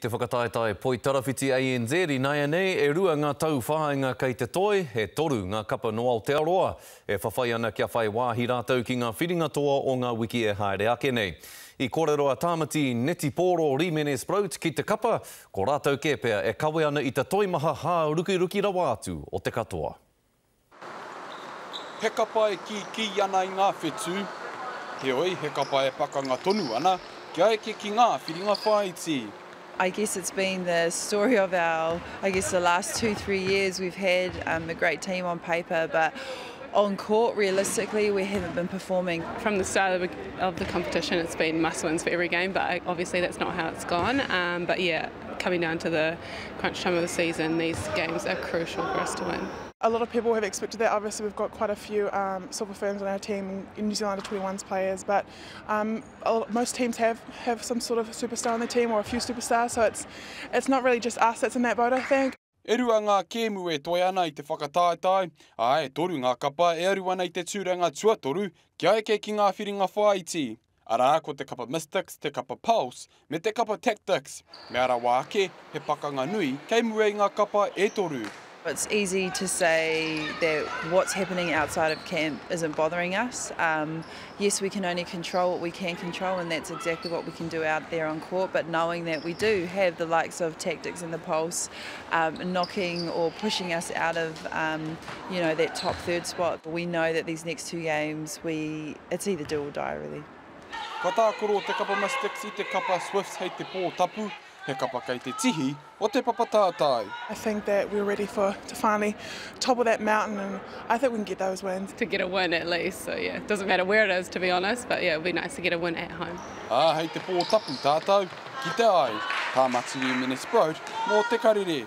Te Whakataetae Poitarawhiti ANZ Ināianei e rua ngā tauwhāinga kei te toi, e toru ngā kapa nō Aotearoa e whawhai ana kia whai wāhi rātou ki ngā whiringa toa o ngā wiki e haere ake nei. I kōrero a Tāmati Netipōro Rimenes Brout ki te kapa, ko rātou kē pea e kawe ana i te toimaha hārukiruki rawa atu o te katoa. He kapa e ki ki ana i ngā whetū, he oi he kapa e pakanga tonu ana, kia e ke ki ngā whiringa whāiti. I guess it's been the story of our, I guess the last two, three years we've had um, a great team on paper, but on court, realistically, we haven't been performing. From the start of the, of the competition, it's been must wins for every game, but obviously that's not how it's gone. Um, but yeah, coming down to the crunch time of the season, these games are crucial for us to win. A lot of people have expected that. Obviously, we've got quite a few um, silver ferns on our team, New Zealand 21s players, but um, most teams have have some sort of superstar on the team or a few superstars, so it's it's not really just us that's in that boat, I think. E rua ngā kēmu e toe ana i te whakataetae, ā, e toru ngā kapa e aru ana i te tūranga tuatoru kia eke ki ngā whiringa whāiti, arā, ko te kapa Mystics, te kapa Pulse, me te kapa Tactics. Mea rawa ake, he pakanga nui kei mua i ngā kapa e toru. It's easy to say that what's happening outside of camp isn't bothering us. yes, we can only control what we can control, and that's exactly what we can do out there on court. But knowing that we do have the likes of tactics in the pulse um, knocking or pushing us out of um, you know that top third spot, we know that these next two games, we it's either do or die really. Ko koro te kapa mastics i te kapa swifts hei te pō tapu, he kapa kei te tihi o te papa tātai. I think that we're ready for to finally topple that mountain and I think we can get those wins. to get a win at least, so yeah, doesn't matter where it is to be honest, but yeah, it'll be nice to get a win at home. Ā, hei te pō tapu tātou ki te ai. Tāmati Minutes Broad mō Te Karere.